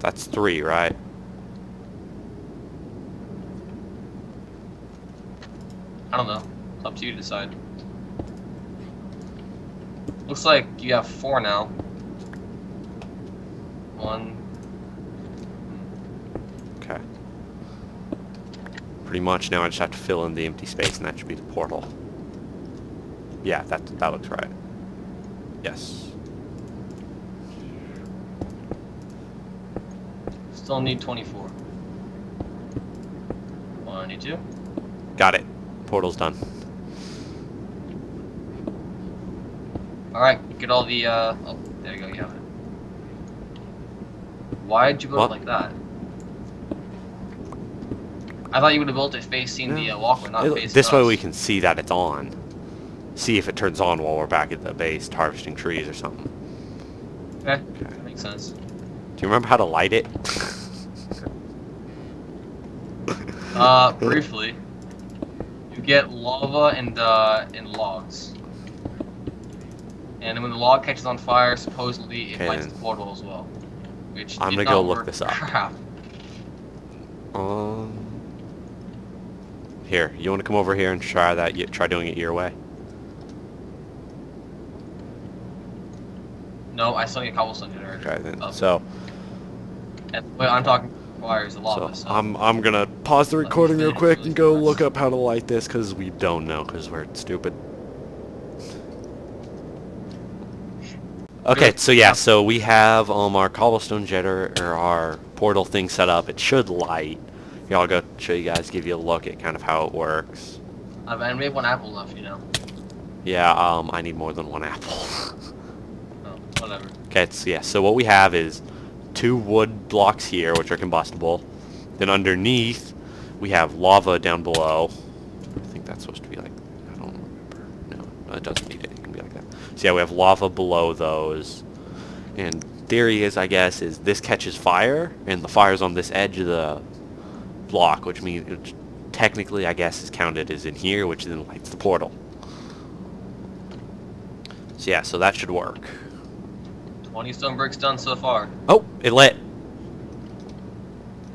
That's three, right? I don't know. Up to you to decide. Looks like you have four now. One. Okay. Pretty much now I just have to fill in the empty space and that should be the portal. Yeah, that, that looks right. Yes. Still need 24. 22. Got it. Portal's done. Alright, get all the, uh, oh, there you go, you have it. Why'd you build What? it like that? I thought you would have built it facing the uh, walkway, not facing this way we can see that it's on. See if it turns on while we're back at the base harvesting trees or something. Okay, that makes sense. Do you remember how to light it? Uh, briefly, you get lava and uh, and logs, and when the log catches on fire, supposedly it Okay, lights the portal as well. Which I'm gonna go look this up. Crap. um. Here, you want to come over here and try that? y- Try doing it your way. No, I still need a cobblestone generator. Okay, then. up. So, And what I'm talking requires a lava. so So, I'm I'm gonna pause the recording real quick and go look up how to light this because we don't know because we're stupid. Okay, so yeah, so we have um our cobblestone jetter or our portal thing set up. It should light. Here, I'll go show you guys, give you a look at kind of how it works. I've and we have one apple left, you know. Yeah, um, I need more than one apple. Oh, whatever. okay, so yeah, so what we have is two wood blocks here, which are combustible. Then underneath, we have lava down below. I think that's supposed to be like, I don't remember. No, no, it doesn't need it. It can be like that. So yeah, we have lava below those. And theory is, I guess, is this catches fire, and the fire's on this edge of the block, which means which technically, I guess, is counted as in here, which then lights the portal. So yeah, so that should work. 20 stone bricks done so far. Oh, it lit.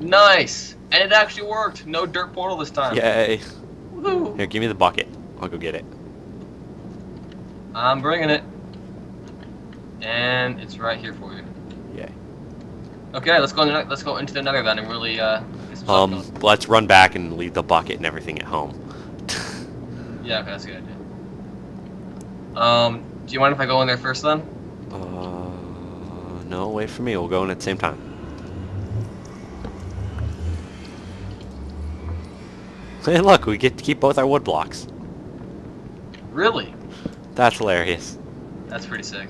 Nice! And it actually worked! No dirt portal this time. Yay. Woohoo! Here, give me the bucket. I'll go get it. I'm bringing it. And it's right here for you. Yay. Okay, let's go. into- Let's go into the nether then and really uh. Get some stuff Um, let's run back and leave the bucket and everything at home. Yeah, okay, that's a good idea. Um, do you mind if I go in there first then? Uh, no, wait for me. We'll go in at the same time. Hey, look, we get to keep both our wood blocks. Really? That's hilarious. That's pretty sick.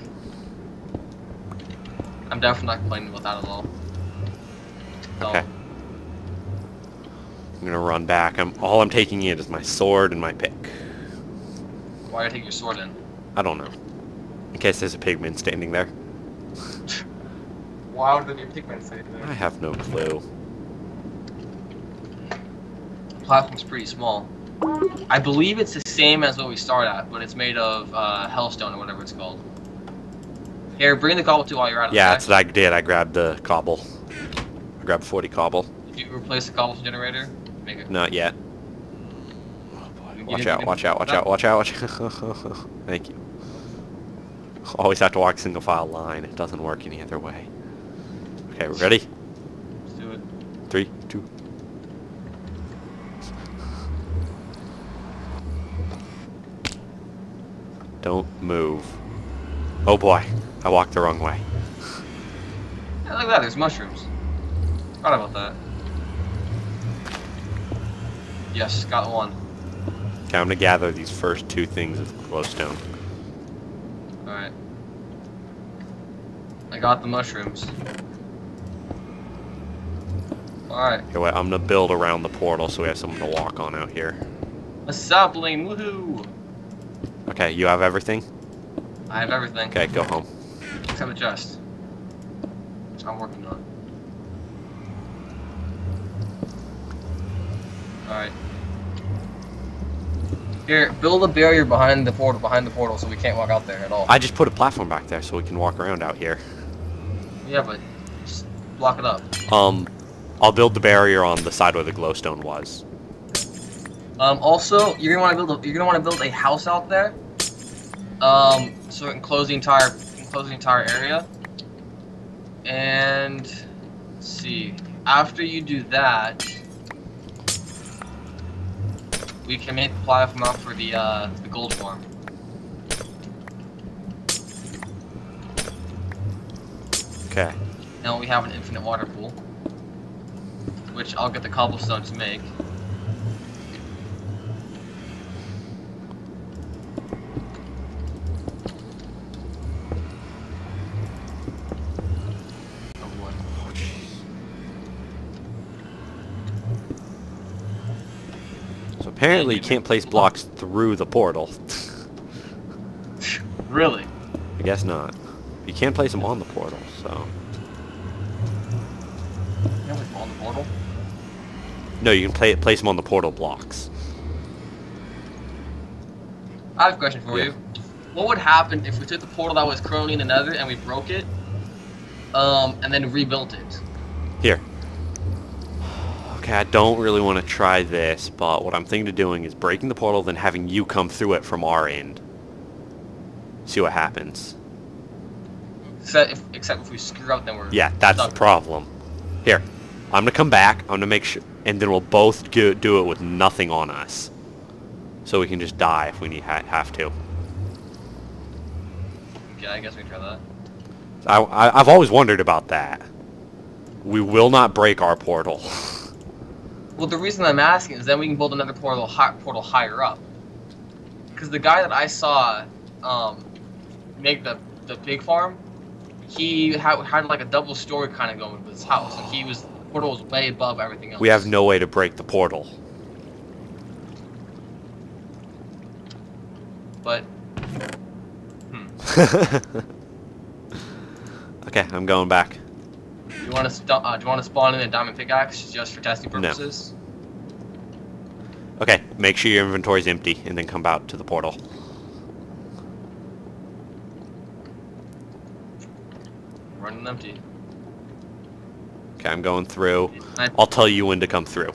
I'm definitely not complaining about that at all. Okay. I'm gonna run back. I'm all I'm taking in is my sword and my pick. Why did I take your sword in? I don't know. In case there's a pigman standing there. Why would your pigman say I have no clue. The platform's pretty small. I believe it's the same as what we start at, but it's made of uh, hellstone or whatever it's called. Here, bring the cobble too while you're at it. Yeah, that's what I did. I grabbed the cobble. I grabbed 40 cobble. Did you replace the cobble generator? Not yet. Oh Watch out, watch out, watch out, watch out, watch out. Thank you. Always have to walk single file line. It doesn't work any other way. Okay, we're ready? Let's do it. Three, two. Don't move. Oh boy, I walked the wrong way. Yeah, look at that. There's mushrooms. Forgot about that. Yes, got one. Okay, I'm gonna gather these first two things of glowstone. Alright. I got the mushrooms. Alright. Okay, wait, I'm gonna build around the portal so we have something to walk on out here. A sapling, woohoo! Okay, you have everything? I have everything. Okay, go home. Except the chest. Which I'm working on. Alright. Here, build a barrier behind the portal, behind the portal, so we can't walk out there at all. I just put a platform back there so we can walk around out here. Yeah, but just block it up. Um, I'll build the barrier on the side where the glowstone was. Um, also, you're gonna want to build a, you're gonna want to build a house out there. Um, so it can close the entire enclose the entire area. And let's see, after you do that, we can make out for the uh, the gold farm. Okay. Now we have an infinite water pool, which I'll get the cobblestone to make. So apparently you can't place blocks through the portal. Really? I guess not. You can't place them on the portal, so... Yeah, on the portal. No, you can play, place them on the portal blocks. I have a question for Yeah. you. What would happen if we took the portal that was currently in the nether and we broke it, um, and then rebuilt it? Here. Okay, I don't really want to try this, but what I'm thinking of doing is breaking the portal, then having you come through it from our end. See what happens. Except if, except if we screw up, then we're Yeah, that's the stuck. problem. Here, I'm gonna come back. I'm gonna make sure, and then we'll both do, do it with nothing on us, so we can just die if we need ha have to. Okay, I guess we can try that. I, I I've always wondered about that. We will not break our portal. Well, the reason I'm asking is then we can build another portal hi- portal higher up. Because the guy that I saw um, make the the pig farm, he had, had like a double story kind of going with his house, and he was the portal was way above everything else. we have no way to break the portal. But hmm. okay, I'm going back. Do you want to uh, do you want to spawn in a diamond pickaxe just for testing purposes? No. Okay, make sure your inventory's empty, and then come out to the portal. Running empty. Okay, I'm going through. I'll tell you when to come through.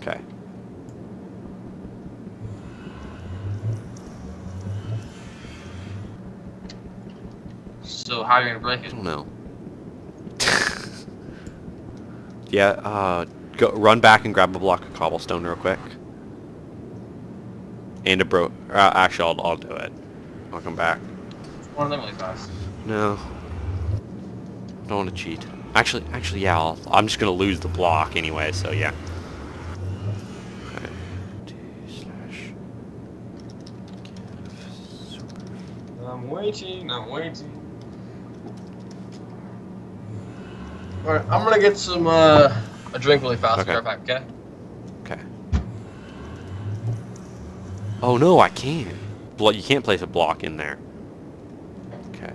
Okay. So how are you gonna break I it? don't know. yeah, uh, go run back and grab a block of cobblestone real quick. And a bro. Uh, actually, I'll, I'll do it. I'll come back. One of them really fast. No. Don't want to cheat. Actually, actually, yeah, I'll, I'm just gonna lose the block anyway, so yeah. Okay. T slash give super. I'm waiting. I'm waiting. All right, I'm gonna get some uh, a drink really fast. Okay. Okay. Back, okay. Okay. Oh no, I can't. Blo- you can't place a block in there. Okay.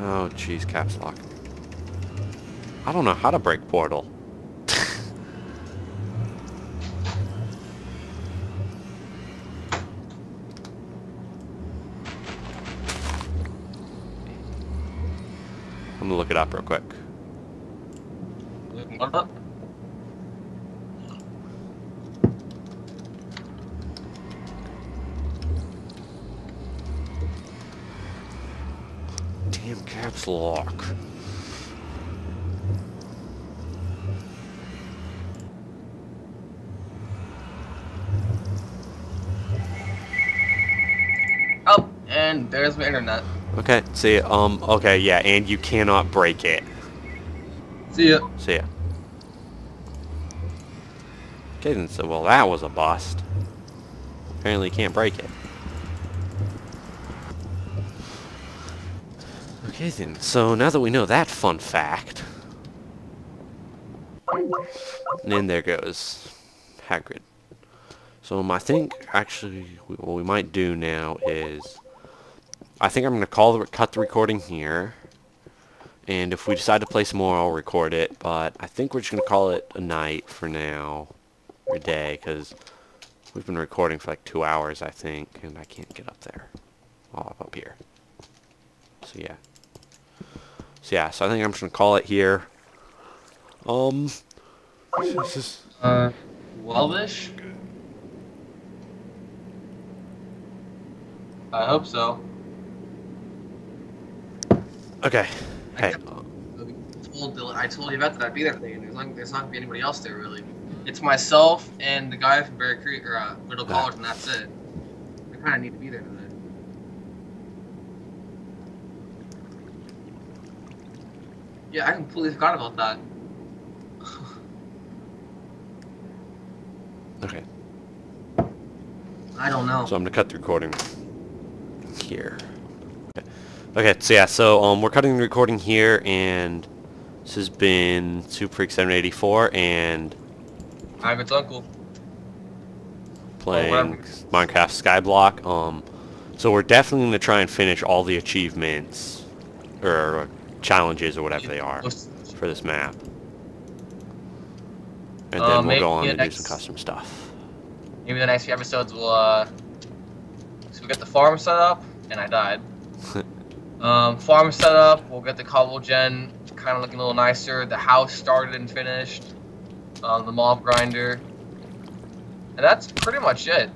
Oh, jeez, caps lock. I don't know how to break portal. I'm gonna look it up real quick. What up? Damn caps lock. Oh, and there's my internet. Okay, see, um, okay, yeah, and you cannot break it. See ya. See ya. Okay, then, so, well, that was a bust. Apparently you can't break it. Okay, then, so now that we know that fun fact... And then there goes Hagrid. So um, I think, actually, what we might do now is I think I'm going to call the, cut the recording here. And if we decide to play some more, I'll record it. But I think we're just going to call it a night for now. Or a day, because we've been recording for like two hours, I think. And I can't get up there. Oh, up, up here. So, yeah. So, yeah. So, I think I'm just going to call it here. Um... This is... Uh? I hope so. Okay. Hey. I told I told Yvette that I'd be there today, and there's not, there's not gonna be anybody else there really. It's myself and the guy from Berry Creek or uh, Middle Yeah. College, and that's it. I kind of need to be there today. Yeah, I completely forgot about that. Okay. I don't know. So I'm gonna cut the recording here. Okay. So yeah, so um, we're cutting the recording here, and this has been Super Freak 784, and Hagrid's uncle. playing whatever. Minecraft Skyblock. Um, so we're definitely gonna try and finish all the achievements or challenges or whatever they are for this map, and Uh, then we'll go on and do some custom stuff. Maybe the next few episodes we'll, uh so we get the farm set up and I died. um farm set up, we'll get the cobble gen kinda looking a little nicer, the house started and finished, um, the mob grinder. And that's pretty much it.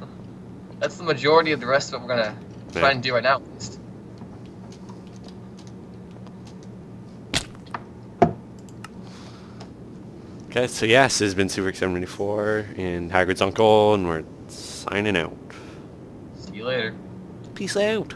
That's the majority of the rest of what we're gonna try and do right now at least. Okay, so yes, this has been Super Freak 784 and Hagrid's uncle, and we're signing out. See you later. Peace out.